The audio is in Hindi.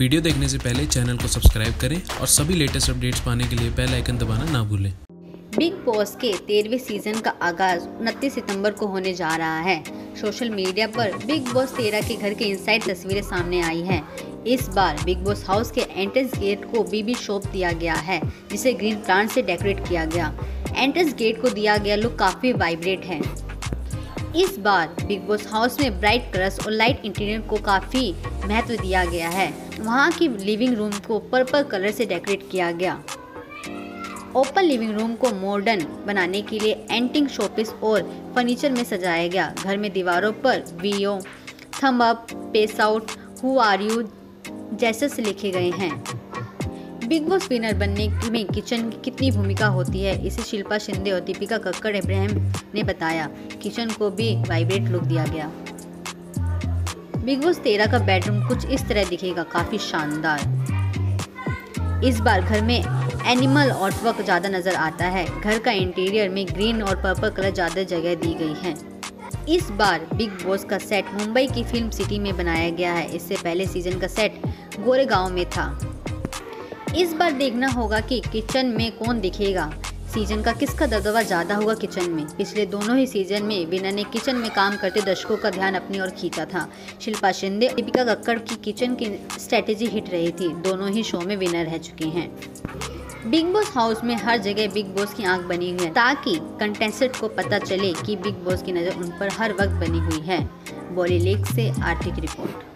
वीडियो देखने से पहले चैनल को सब्सक्राइब करें और सभी लेटेस्ट अपडेट्स पाने के लिए बेल आइकन दबाना ना भूलें। बिग बॉस के तेरहवें सीज़न का आगाज़ उनतीस सितंबर को होने जा रहा है। सोशल मीडिया पर बिग बॉस तेरह के घर के इनसाइड तस्वीरें सामने आई हैं। इस बार बिग बॉस हाउस के एंट्रेंस गेट को बीबी शॉप दिया गया है, जिसे ग्रीन प्लांट से डेकोरेट किया गया। एंट्रेंस गेट को दिया गया लुक काफ़ी वाइब्रेट है। इस बार बिग बॉस हाउस में ब्राइट कलर्स और लाइट इंटीरियर को काफ़ी महत्व दिया गया है। वहाँ की लिविंग रूम को पर्पल कलर से डेकोरेट किया गया। ओपन लिविंग रूम को मॉडर्न बनाने के लिए एंटिंग शोपीस और फर्नीचर में सजाया गया। घर में दीवारों पर VO thumb up peace out who are you जैसे लिखे गए हैं। बिग बॉस विनर बनने में किचन की कितनी भूमिका होती है, इसे शिल्पा शिंदे और दीपिका कक्कड़ इब्राहिम ने बताया। किचन को भी वाइब्रेट लुक दिया गया। बिग बॉस तेरह का बेडरूम कुछ इस तरह दिखेगा, काफ़ी शानदार। इस बार घर में एनिमल आर्टवर्क ज़्यादा नज़र आता है। घर का इंटीरियर में ग्रीन और पर्पल कलर ज़्यादा जगह दी गई है। इस बार बिग बॉस का सेट मुंबई की फ़िल्म सिटी में बनाया गया है। इससे पहले सीज़न का सेट गोरेगांव में था। इस बार देखना होगा कि किचन में कौन दिखेगा। सीज़न का किसका दबदबा ज़्यादा होगा किचन में? पिछले दोनों ही सीज़न में विनर ने किचन में काम करते दर्शकों का ध्यान अपनी ओर खींचा था। शिल्पा शिंदे, दीपिका कक्कड़ की किचन की स्ट्रेटेजी हिट रही थी। दोनों ही शो में विनर रह चुके हैं। बिग बॉस हाउस में हर जगह बिग बॉस की आँख बनी हुई है, ताकि कंटेस्टेंट को पता चले कि बिग बॉस की नज़र उन पर हर वक्त बनी हुई है। बॉली लेक से आर्थिक रिपोर्ट